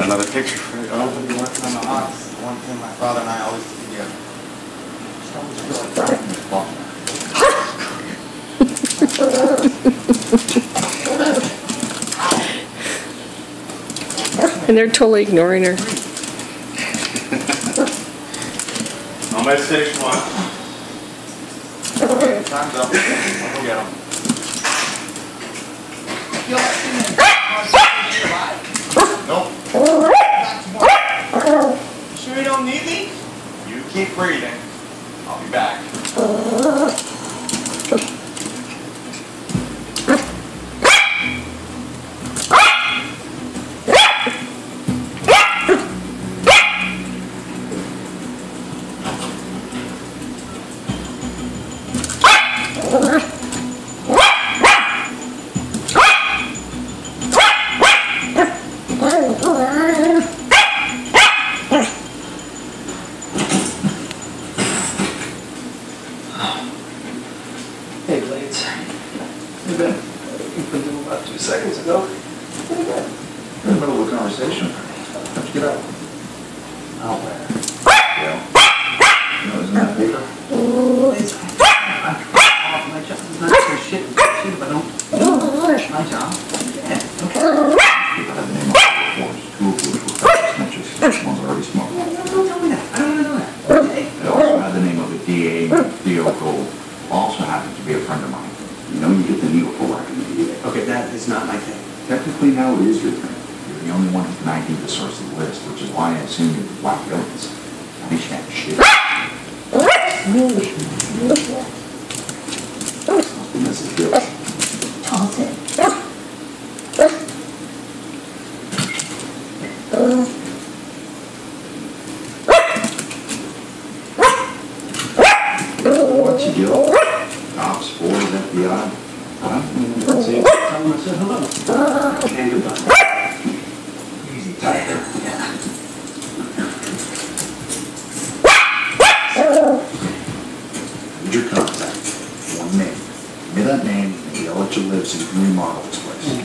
Another picture for you. I'm gonna be working on the Hawks, one thing my father and I always did together. Just always feel like driving this ball. And they're totally ignoring her. On my station one. Okay, time's up. I'll go get 'em. Nope. Sure you don't need me? You keep breathing. I'll be back. Hey, You been? You've been doing about two seconds ago. Pretty good. In the middle of a conversation. How'd you get out? Out where? Well, you know, isn't that paper? Blades. Off my job. It's not for shit. Shit, if I don't finish my job. Yeah, okay. People have the name on the forms, two of which were snitches. One's already smoked. Don't tell me that. I don't want to know that. Okay? It also had the name of a DA, Theo Gold. Also happened to be a friend of mine. You know, you get the needle for whacking the DA. Okay, that is not my thing. Technically, now it is your thing. You're the only one who can ID the source of the list, which is why I assume you're black villains. I think you have shit. This is good. What's your deal? Cops, boys, FBI? Huh? That's it. Tell them I said hello. And goodbye. Easy, Tiger. Yeah. Your contact. One name. Give me that name, and yell at your lips so you can remodel this place.